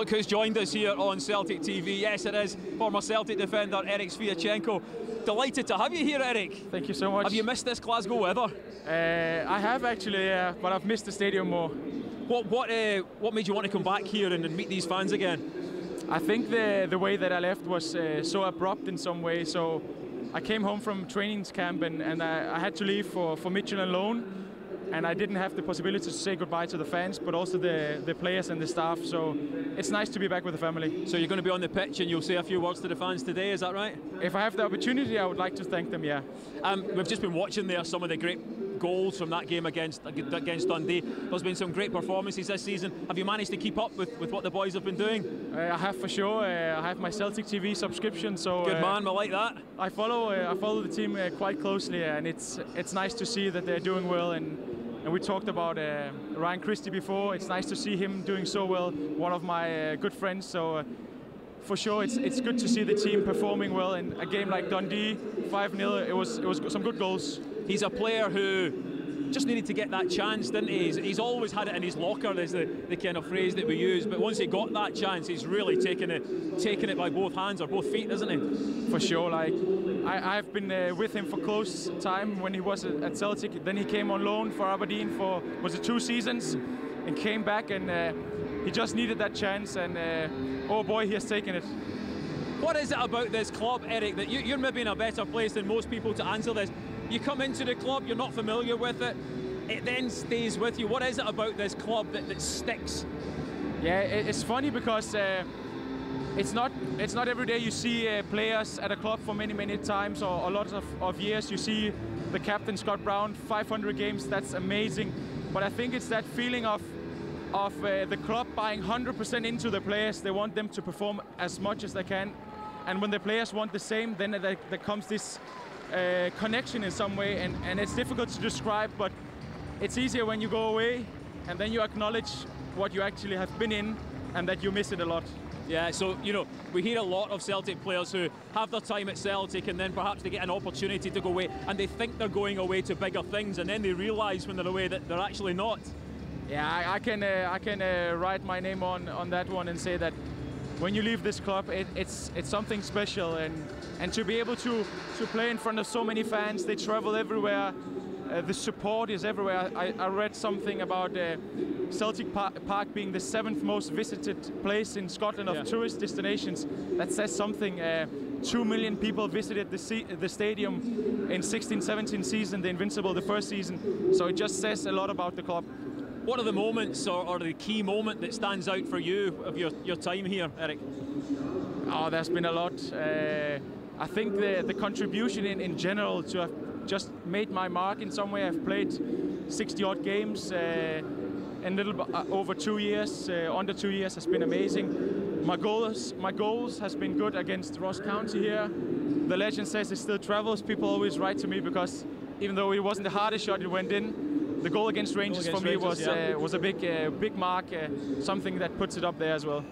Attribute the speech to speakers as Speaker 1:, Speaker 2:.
Speaker 1: Look who's joined us here on Celtic TV. Yes, it is former Celtic defender Erik Sviatchenko. Delighted to have you here, Erik.
Speaker 2: Thank you so much.
Speaker 1: Have you missed this Glasgow weather?
Speaker 2: Uh, I have actually, yeah, but I've missed the stadium more.
Speaker 1: What what uh, what made you want to come back here and, and, meet these fans again?
Speaker 2: I think the the way that I left was uh, so abrupt in some way. So I came home from training camp and, and I, I had to leave for for Midtjylland loan and I didn't have the possibility to say goodbye to the fans, but also the, the players and the staff. So it's nice to be back with the family.
Speaker 1: So you're going to be on the pitch and you'll say a few words to the fans today, is that right?
Speaker 2: If I have the opportunity, I would like to thank them, yeah.
Speaker 1: Um, we've just been watching there some of the great goals from that game against against Dundee. There's been some great performances this season. Have you managed to keep up with, with what the boys have been doing?
Speaker 2: Uh, I have for sure. Uh, I have my Celtic TV subscription, so
Speaker 1: good uh, man. I like that.
Speaker 2: I follow uh, I follow the team uh, quite closely, and it's it's nice to see that they're doing well and and we talked about uh, Ryan Christie before. It's nice to see him doing so well. One of my uh, good friends. So uh, for sure, it's it's good to see the team performing well in a game like Dundee, 5-0. It was it was some good goals.
Speaker 1: He's a player who just needed to get that chance, didn't he? He's, he's, always had it in his locker, is the, the kind of phrase that we use. But once he got that chance, he's really taken it, taken it by both hands or both feet, isn't he?
Speaker 2: For sure. Like I, have been uh, with him for close time when he was at Celtic. Then he came on loan for Aberdeen for was it two seasons, and came back and uh, he just needed that chance. And uh, oh boy, he has taken it.
Speaker 1: What is it about this club, Erik, that you, you're maybe in a better place than most people to answer this? You come into the club, you're not familiar with it, it then stays with you. What is it about this club that, that sticks?
Speaker 2: Yeah, it's funny because uh, it's not it's not every day you see uh, players at a club for many many times or a lot of, of years. You see the captain Scott Brown, 500 games. That's amazing. But I think it's that feeling of of uh, the club buying 100% into the players. They want them to perform as much as they can, and when the players want the same, then there, there comes this uh, connection in some way, and, and it's difficult to describe, but it's easier when you go away and then you acknowledge what you actually have been in and that you miss it a lot.
Speaker 1: Yeah, so, you know, we hear a lot of Celtic players who have their time at Celtic and then perhaps they get an opportunity to go away and they think they're going away to bigger things and then they realise when they're away that they're actually not.
Speaker 2: Yeah, I, I can, uh, I can uh, write my name on, on that one and say that when you leave this club, it, it's it's something special, and and to be able to to play in front of so many fans, they travel everywhere. Uh, the support is everywhere. I, I read something about uh, Celtic Park being the seventh most visited place in Scotland of yeah. tourist destinations. That says something. Uh, Two million people visited the, the stadium in 16-17 season, the Invincible, the first season. So it just says a lot about the club.
Speaker 1: What are the moments or, or, the key moment that stands out for you of your, your time here, Erik?
Speaker 2: Oh, there's been a lot. Uh, I think the, the contribution in, in general to have just made my mark in some way. I've played 60 odd games uh, in little uh, over two years, uh, under two years has been amazing. My goals, my goals has been good against Ross County here. The legend says it still travels. People always write to me because even though it wasn't the hardest shot, it went in the goal against Rangers goal against for me Rangers, was yeah. uh, was a big uh, big mark, uh, something that puts it up there as well.